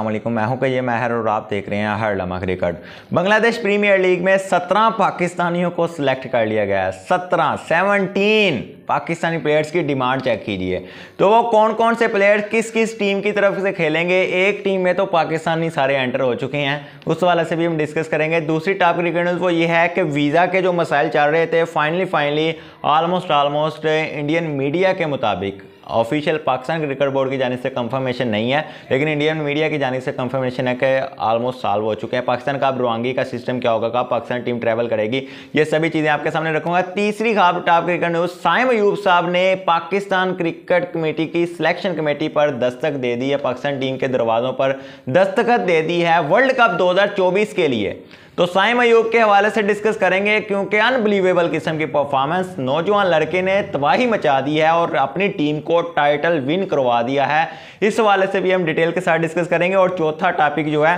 वालेकुम मैं हूँ कहिए महर और आप देख रहे हैं हर लम्हा क्रिकेट बांग्लादेश प्रीमियर लीग में 17 पाकिस्तानियों को सिलेक्ट कर लिया गया है। 17 17 पाकिस्तानी प्लेयर्स की डिमांड चेक कीजिए। तो वो कौन कौन से प्लेयर्स किस किस टीम की तरफ़ से खेलेंगे? एक टीम में तो पाकिस्तानी सारे एंटर हो चुके हैं। उस वाले से भी हम डिस्कस करेंगे। दूसरी टॉप क्रिकेट वो ये है कि वीज़ा के जो मसाइल चल रहे थे finally finally almost almost Indian media के मुताबिक। ऑफिशियल पाकिस्तान क्रिकेट बोर्ड की जानी से कंफर्मेशन नहीं है, लेकिन इंडियन मीडिया की जानी से कंफर्मेशन है कि ऑलमोस्ट सॉल्व हो चुके हैं। पाकिस्तान का अब रवांगी का सिस्टम क्या होगा, कब पाकिस्तान टीम ट्रैवल करेगी, ये सभी चीज़ें आपके सामने रखूँगा। तीसरी खाब top cricket news Saim Ayub साहब ने पाकिस्तान क्रिकेट कमेटी की सिलेक्शन कमेटी पर दस्तक दे दी है। पाकिस्तान टीम के दरवाजों पर दस्तखत दे दी है। वर्ल्ड कप दो हज़ार चौबीस के लिए। तो साइम अयूब के हवाले से डिस्कस करेंगे क्योंकि अनबिलीवेबल किस्म की परफॉर्मेंस नौजवान लड़के ने तबाही मचा दी है और अपनी टीम को टाइटल विन करवा दिया है। इस हवाले से भी हम डिटेल के साथ डिस्कस करेंगे और चौथा टॉपिक जो है,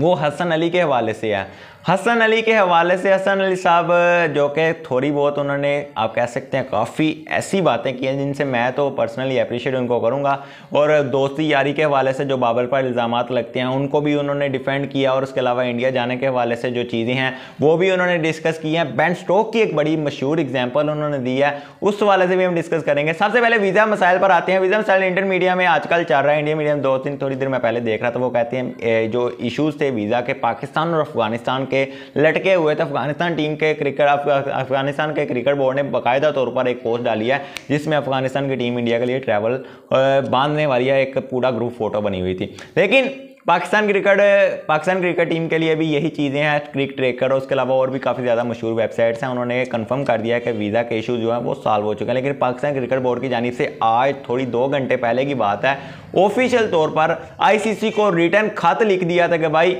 वो हसन अली के हवाले से है। हसन अली के हवाले से हसन अली साहब, जो कि थोड़ी बहुत उन्होंने, आप कह सकते हैं, काफ़ी ऐसी बातें की हैं जिनसे मैं तो पर्सनली अप्रिशिएट उनको करूँगा। और दोस्ती यारी के हवाले से जो बाबर पर इल्ज़ाम लगते हैं, उनको भी उन्होंने डिफेंड किया और उसके अलावा इंडिया जाने के हवाले से जो चीज़ें हैं, वो भी उन्होंने डिस्कस की हैं। बेन स्टोक की एक बड़ी मशहूर एग्ज़ाम्पल उन्होंने दी है। उस हवाले से भी हम डिस्कस करेंगे। सबसे पहले वीज़ा मसाइल पर आते हैं। वीज़ा मसाइल इंडियन मीडिया में आजकल चल रहा है। इंडियन मीडिया में दो तीन थोड़ी देर मैं पहले देख रहा था। वो कहते हैं जो इशूज़ थे वीज़ा के, पाकिस्तान और अफ़गानिस्तान के लटके हुए थे। अफ़गानिस्तान टीम के क्रिकेट अफ़गानिस्तान के क्रिकेट बोर्ड ने बाकायदा तौर पर एक पोस्ट डाली है, जिसमें अफ़गानिस्तान की टीम इंडिया के लिए ट्रैवल बांधने वाली है, एक पूरा ग्रुप फ़ोटो बनी हुई थी। लेकिन Pakistan cricket Pakistan cricket team के लिए भी यही चीज़ें हैं, क्रिक ट्रेकर और उसके अलावा और भी काफ़ी ज़्यादा मशहूर वेबसाइट्स हैं। उन्होंने कंफर्म कर दिया है कि वीज़ा के इशू जो है, वो सॉल्व हो चुके हैं। लेकिन पाकिस्तान क्रिकेट बोर्ड की जानी से आज थोड़ी दो घंटे पहले की बात है ऑफिशियल तौर पर आईसीसी को रिटर्न खत लिख दिया था कि भाई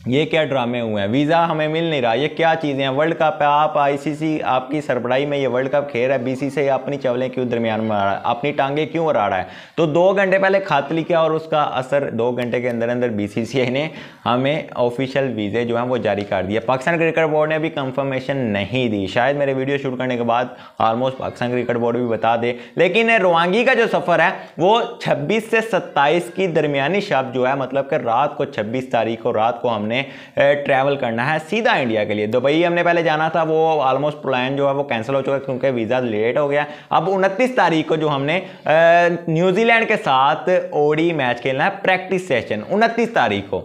ये क्या ड्रामे हुए हैं? वीज़ा हमें मिल नहीं रहा। ये क्या चीज़ें हैं? वर्ल्ड कप है। आप आईसीसी आपकी सरबराही में ये वर्ल्ड कप खेल रहा है। बीसी से अपनी चवलें क्यों दरमियान में आ रहा है? अपनी टांगे क्यों उड़ा रहा है? तो दो घंटे पहले खात लिखा और उसका असर दो घंटे के अंदर अंदर बी ने हमें ऑफिशियल वीज़े जो हैं वो जारी कर दिया। पाकिस्तान क्रिकेट बोर्ड ने अभी कंफर्मेशन नहीं दी। शायद मेरे वीडियो शूट करने के बाद ऑलमोस्ट पाकिस्तान क्रिकेट बोर्ड भी बता दे। लेकिन रवांगी का जो सफ़र है, वो छब्बीस से सत्ताईस की दरमियानी शब्द जो है मतलब कि रात को छब्बीस तारीख को रात को हमने हमने ट्रैवल करना है सीधा इंडिया के लिए। दुबई हमने पहले जाना था, वो ऑलमोस्ट प्लान जो है वो कैंसिल हो चुका है क्योंकि वीज़ा लेट हो गया। अब उनतीस तारीख को जो हमने न्यूजीलैंड के साथ ओडी मैच खेलना है प्रैक्टिस सेशन उनतीस तारीख को।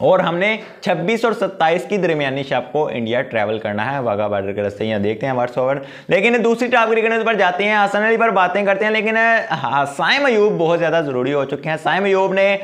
और हमने 26 और 27 की दरमियानी शब को इंडिया ट्रैवल करना है। वाघा बॉर्डर के रास्ते यहाँ देखते हैं वर्ष ओवर। लेकिन दूसरी टॉप क्रिकेट पर जाते हैं हसन अली पर बातें करते हैं, लेकिन साइम अयूब बहुत ज़्यादा ज़रूरी हो चुके हैं। साइम अयूब ने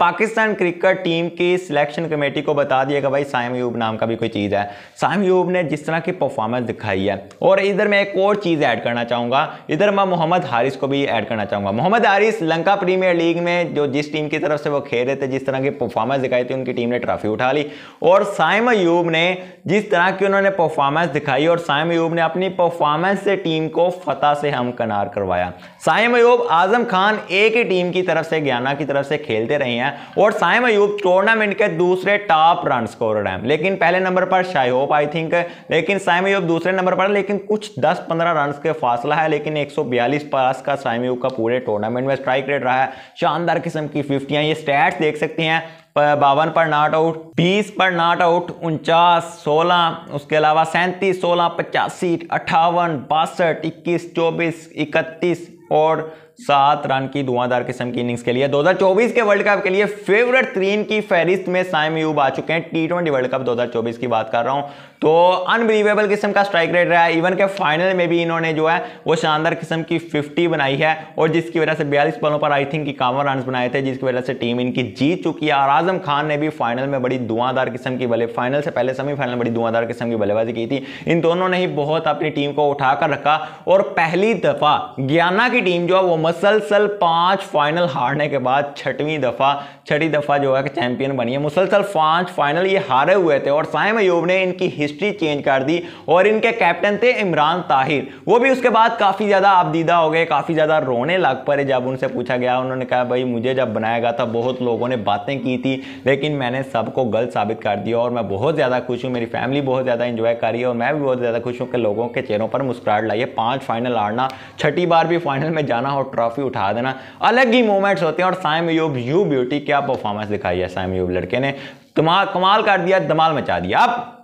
पाकिस्तान क्रिकेट टीम की सिलेक्शन कमेटी को बता दिया कि भाई साइम अयूब नाम का भी कोई चीज़ है। साइम अयूब ने जिस तरह की परफॉर्मेंस दिखाई है, और इधर मैं एक और चीज़ ऐड करना चाहूँगा। इधर मैं मोहम्मद हारिस को भी ऐड करना चाहूँगा। मोहम्मद हारिस लंका प्रीमियर लीग में, जो जिस टीम की तरफ़ से वो खेल रहे थे, जिस तरह की परफॉर्मेंस दिखाई थी उनकी टीम ने ट्रॉफी उठा ली। और साइम अयूब ने जिस तरह की उन्होंने परफॉर्मेंस दिखाई और साइम अयूब ने अपनी परफॉर्मेंस से टीम को फतह से हम कनार करवाया। साइम अयूब, आज़म खान एक ही टीम की तरफ़ से ज्ञाना की तरफ़ से खेलते रहे हैं और साइम अयूब टूर्नामेंट के दूसरे टॉप रन स्कोर हैं। लेकिन पहले नंबर पर शाहोप आई थिंक लेकिन साइम अयूब दूसरे नंबर पर, लेकिन कुछ 10-15 रन के फासला है, लेकिन 142 पास का साइम अयूब का पूरे टूर्नामेंट में स्ट्राइक रेट रहा है। शानदार किस्म की फिफ्टियाँ ये स्टैट्स देख सकते हैं। बावन पर नॉट आउट, बीस पर नॉट आउट, उनचास, सोलह, उसके अलावा सैंतीस, सोलह, पचासी, अट्ठावन, बासठ, इक्कीस, चौबीस, इकतीस और सात रन की धुआंधार किस्म की इनिंग्स के लिए। 2024 के वर्ल्ड कप के लिए फेवरेट तीन की फहरिस्त में साइम यूब आ चुके हैं। टी ट्वेंटी वर्ल्ड कप 2024 की बात कर रहा हूँ। तो अनबिलीवेबल किस्म का स्ट्राइक रेट रहा है। इवन के फाइनल में भी इन्होंने जो है, वो शानदार किस्म की 50 बनाई है। और जिसकी वजह से बयालीस बलों पर आई थिंक इक्यावन रन बनाए थे, जिसकी वजह से टीम इनकी जीत चुकी है। और आज़म खान ने भी फाइनल में बड़ी धुआंधार किस्म की बल्ले फाइनल से पहले सेमीफाइनल बड़ी धुआंधार किस्म की बल्लेबाजी की थी। इन दोनों ने ही बहुत अपनी टीम को उठाकर रखा। और पहली दफ़ा ज्ञाना की टीम जो है, वो मसलसल पाँच फाइनल हारने के बाद छठवीं दफ़ा, छठी दफ़ा जो है चैंपियन बनी है। मुसलसल पाँच फाइनल ये हारे हुए थे। और साइम अयूब ने इनकी हिस्ट्री चेंज कर दी और इनके कैप्टन थे इमरान ताहिर। वो भी उसके बाद काफ़ी ज़्यादा आपदीदा हो गए, काफ़ी ज़्यादा रोने लग पड़े जब उनसे पूछा गया। उन्होंने कहा, भाई, मुझे जब बनाया गया था, बहुत लोगों ने बातें की थी, लेकिन मैंने सबको गलत साबित कर दिया और मैं बहुत ज़्यादा खुश हूँ, मेरी फैमिली बहुत ज़्यादा इंजॉय कर रही है और मैं भी बहुत ज़्यादा खुश हूँ कि लोगों के चेहरों पर मुस्कुराहट लाइए पाँच फाइनल हारना, छठी बार भी फाइनल में जाना और ट्रॉफी उठा देना, अलग ही मोमेंट्स होते हैं और साइम यूब यू ब्यूटी क्या परफॉर्मेंस दिखाई है साइम यूब लड़के ने? कमाल कर दिया दमाल मचा दिया। अब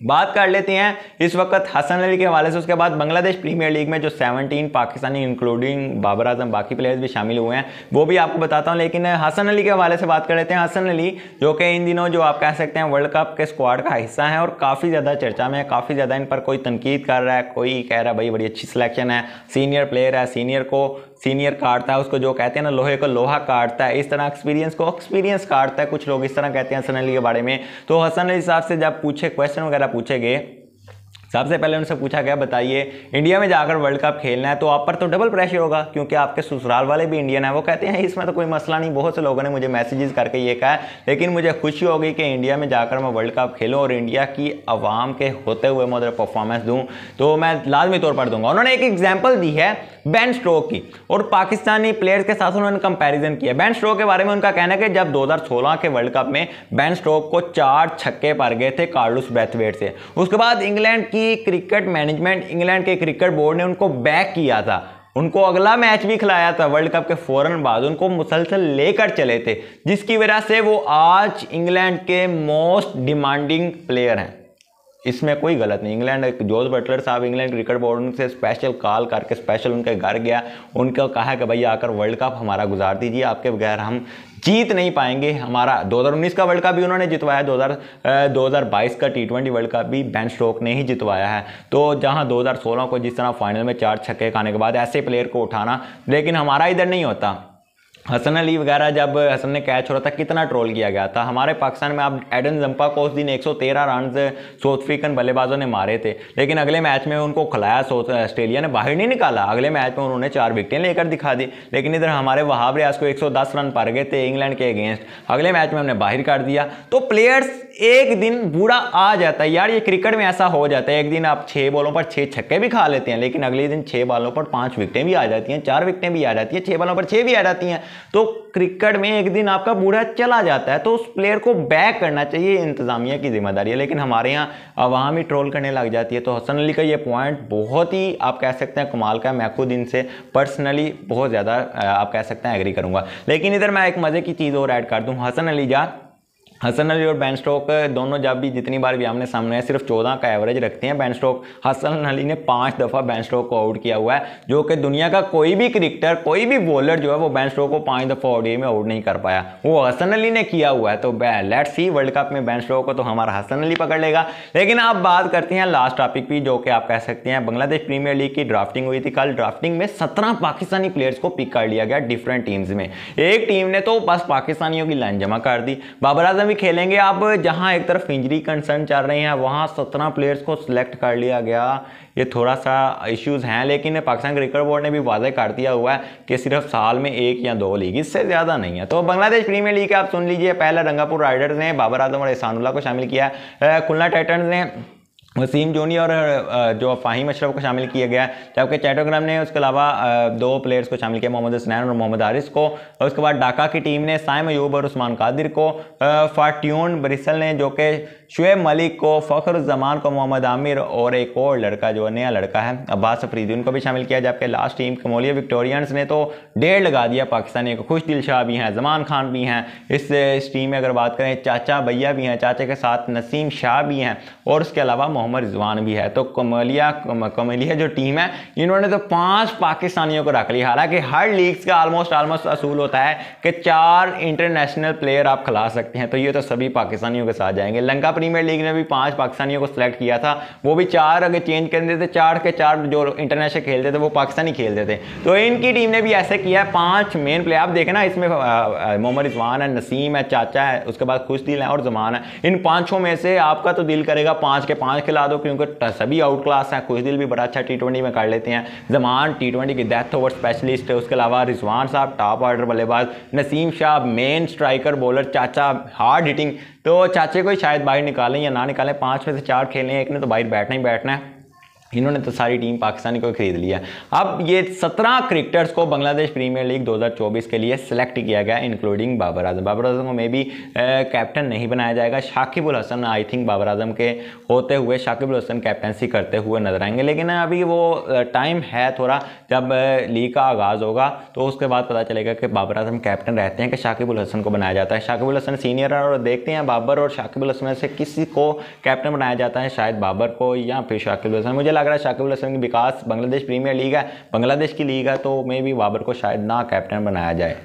बात कर लेते हैं। इस वक्त हसन अली के हवाले से, उसके बाद बांग्लादेश प्रीमियर लीग में जो 17 पाकिस्तानी इंक्लूडिंग बाबर आज़म, बाकी प्लेयर्स भी शामिल हुए हैं, वो भी आपको बताता हूँ। लेकिन हसन अली के हवाले से बात कर लेते हैं। हसन अली, जो कि इन दिनों जो आप कह सकते हैं वर्ल्ड कप के स्क्वाड का हिस्सा है और काफ़ी ज़्यादा चर्चा में है, काफ़ी ज़्यादा इन पर कोई तनकीद कर रहा है, कोई कह रहा है, भाई, बड़ी अच्छी सिलेक्शन है सीनियर प्लेयर है सीनियर को सीनियर काटता है, उसको जो कहते हैं ना, लोहे को लोहा काटता है। इस तरह एक्सपीरियंस को एक्सपीरियंस काटता है, कुछ लोग इस तरह कहते हैं हसन अली के बारे में। तो हसन अली साहब से जब पूछे क्वेश्चन वगैरह पूछे गए सबसे पहले उनसे पूछा गया, बताइए, इंडिया में जाकर वर्ल्ड कप खेलना है तो आप पर तो डबल प्रेशर होगा, क्योंकि आपके ससुराल वाले भी इंडियन है। वो कहते हैं इसमें तो कोई मसला नहीं। बहुत से लोगों ने मुझे मैसेजेस करके ये कहा लेकिन मुझे खुशी होगी कि इंडिया में जाकर मैं वर्ल्ड कप खेलूँ और इंडिया की आवाम के होते हुए मैं परफॉर्मेंस दूँ। तो मैं लाजमी तौर पर दूँगा। उन्होंने एक एग्ज़ाम्पल दी है बैन स्ट्रोक की, और पाकिस्तानी प्लेयर्स के साथ उन्होंने कंपैरिजन किया। बैन स्ट्रोक के बारे में उनका कहना है कि जब 2016 के वर्ल्ड कप में बैन स्ट्रोक को चार छक्के पर गए थे, कार्लुस ब्रेथवेट से। उसके बाद इंग्लैंड की क्रिकेट मैनेजमेंट इंग्लैंड के क्रिकेट बोर्ड ने उनको बैक किया था। उनको अगला मैच भी खिलाया था वर्ल्ड कप के फ़ौरन बाद। उनको मुसलसल लेकर चले थे, जिसकी वजह से वो आज इंग्लैंड के मोस्ट डिमांडिंग प्लेयर हैं। इसमें कोई गलत नहीं। इंग्लैंड जॉर्ज बटलर साहब, इंग्लैंड क्रिकेट बोर्ड से स्पेशल कॉल करके स्पेशल उनके घर गया। उनको कहा कि भाई आकर वर्ल्ड कप हमारा गुजार दीजिए, आपके बगैर हम जीत नहीं पाएँगे। हमारा 2019 का वर्ल्ड कप भी उन्होंने जितवाया 2000 2022 का टी ट्वेंटी वर्ल्ड कप भी बैन स्ट्रोक ने ही जितवाया है। तो जहाँ 2016 को जिस तरह फाइनल में चार छक्के खाने के बाद ऐसे प्लेयर को उठाना, लेकिन हमारा इधर नहीं होता। हसन अली वगैरह जब हसन ने कैच हो रहा था, कितना ट्रोल किया गया था? हमारे पाकिस्तान में अब एडन जंपा को उस दिन 113 रन साउथ अफ्रीकन बल्लेबाजों ने मारे थे। लेकिन अगले मैच में उनको खिलाया साउथ ऑस्ट्रेलिया ने, बाहर नहीं निकाला। अगले मैच में उन्होंने चार विकटें लेकर दिखा दी। लेकिन इधर हमारे वहाब रियाज को एक सौ दस रन पर गए थे इंग्लैंड के अगेंस्ट अगले मैच में हमने बाहर काट दिया। तो प्लेयर्स एक दिन बूढ़ा आ जाता है। यार, ये क्रिकेट में ऐसा हो जाता है, एक दिन आप छः बॉलों पर छः छक्के भी खा लेते हैं, लेकिन अगले दिन छः बॉलों पर पाँच विकटें भी आ जाती हैं, चार विकटें भी आ जाती हैं छः बॉलों पर छः भी आ जाती हैं। तो क्रिकेट में एक दिन आपका बूढ़ा चला जाता है तो उस प्लेयर को बैक करना चाहिए इंतजामिया की ज़िम्मेदारी है। लेकिन हमारे यहाँ वहाँ भी ट्रोल करने लग जाती है। तो हसन अली का ये पॉइंट बहुत ही, आप कह सकते हैं, कमाल का मैं खुद इनसे पर्सनली बहुत ज़्यादा आप कह सकते हैं एग्री करूँगा। लेकिन इधर मैं एक मज़े की चीज़ और ऐड कर दूँ। हसन अली जा हसन अली और बैन स्टोक, दोनों जब भी जितनी बार भी आमने सामने है, सिर्फ़ चौदह का एवरेज रखते हैं बैन स्टोक। हसन अली ने पाँच दफ़ा बैन स्टोक को आउट किया हुआ है, जो कि दुनिया का कोई भी क्रिकेटर कोई भी बॉलर जो है, वो बैन स्टोक को पाँच दफ़ा ओडी में आउट नहीं कर पाया। वो हसन अली ने किया हुआ है तो लेट्स सी वर्ल्ड कप में बैन स्टोक को तो हमारा हसन अली पकड़ लेगा। लेकिन आप बात करते हैं लास्ट टॉपिक भी जो कि आप कह सकते हैं बांग्लादेश प्रीमियर लीग की ड्राफ्टिंग हुई थी। कल ड्राफ्टिंग में सत्रह पाकिस्तानी प्लेयर्स को पिक कर लिया गया डिफरेंट टीम्स में। एक टीम ने तो बस पाकिस्तानियों की लाइन जमा कर दी। बाबर आज़म भी खेलेंगे आप, जहाँ एक तरफ़ इंजरी कंसर्न चल रही हैं, वहाँ सत्रह प्लेयर्स को सिलेक्ट कर लिया गया। ये थोड़ा सा इश्यूज़ हैं, लेकिन पाकिस्तान क्रिकेट बोर्ड ने भी वादे कर दिया हुआ है कि सिर्फ़ साल में एक या दो लीग इससे ज़्यादा नहीं है। तो बांग्लादेश प्रीमियर लीग आप सुन लीजिए, पहला रंगापुर राइडर्स ने बाबर आज़म और एहसानुल्ला को शामिल किया खुलना टाइटन ने वसीम जोनी और जो फ़ाहिम अशरफ को शामिल किया गया। जबकि चैटोग्राम ने उसके अलावा दो प्लेयर्स को शामिल किया, मोहम्मद हसनैन और मोहम्मद आरिस को। और उसके बाद ढाका की टीम ने साइम अयूब और उस्मान कादिर को। फाट्यून ब्रिसल ने, जो कि शुएब मलिक को फ़खर जमान को मोहम्मद आमिर और एक और लड़का जो नया लड़का है। अब्बास अफरीदी, उनको भी शामिल किया जबकि लास्ट टीम कमोलिया विक्टोरियंस ने तो डेढ़ लगा दिया। पाकिस्तानी को खुश दिल शाह भी हैं, जमान खान भी हैं। इस इस टीम में अगर बात करें, चाचा भैया भी हैं, चाचा के साथ नसीम शाह भी हैं और उसके अलावा मोहम्मद रिजवान भी है। तो कमलिया कमलिया जो टीम है, इन्होंने तो पाँच पाकिस्तानियों को रख लिया। हालाँकि हर लीग्स का आलमोस्ट आलमोस्ट असूल होता है कि चार इंटरनेशनल प्लेयर आप खिला सकते हैं। तो ये तो सभी पाकिस्तानियों के साथ जाएँगे। लंका प्रीमियर लीग ने भी पाँच पाकिस्तानियों को सिलेक्ट किया था। वो भी चार अगर चेंज कर देते, चार के चार जो इंटरनेशनल खेलते थे, वो पाकिस्तानी खेलते थे। तो इनकी टीम ने भी ऐसे किया है, पाँच मेन प्लेयर आप देखें ना इसमें मोहम्मद रिजवान है, नसीम है, चाचा है, उसके बाद खुश दिल है और जमान है। इन पाँचों में से आपका तो दिल करेगा पाँच के पाँच खिला दो, क्योंकि सभी आउट क्लास हैं। कुछ दिल भी बड़ा अच्छा टी में कर लेते हैं। जमान टी की डेथ ओवर स्पेशलिस्ट है। उसके अलावा रिजवान साहब टॉप ऑर्डर बल्लेबाज। Naseem Shah main striker bowler चाचा हार्ड हिटिंग तो चाचे को शायद बाहर निकालें या ना निकालें, पाँच में से चार खेलें, एक ने तो बाहर बैठना ही बैठना है। इन्होंने तो सारी टीम पाकिस्तानी को खरीद लिया अब ये सत्रह क्रिकेटर्स को बांग्लादेश प्रीमियर लीग 2024 के लिए सिलेक्ट किया गया इंक्लूडिंग बाबर आज़म। बाबर आज़म को मे भी कैप्टन नहीं बनाया जाएगा। शाकिबुल हसन आई थिंक बाबर आज़म के होते हुए शाकिबुल हसन कैप्टनसी करते हुए नज़र आएँगे। लेकिन अभी वो टाइम है थोड़ा। जब लीग का आगाज़ होगा तो उसके बाद पता चलेगा कि बाबर आज़म कैप्टन रहते हैं कि शाकिबुल हसन को बनाया जाता है। शाकिबुल हसन सीनियर है और देखते हैं बाबर और शाकिबुल हसन से किसी को कैप्टन बनाया जाता है, शायद बाबर को या फिर शाकिबुल हसन। मुझे लग रहा है शाकिब हसन के विकास बांग्लादेश प्रीमियर लीग है। बांग्लादेश की लीग है तो मे भी बाबर को शायद ना कैप्टन बनाया जाए।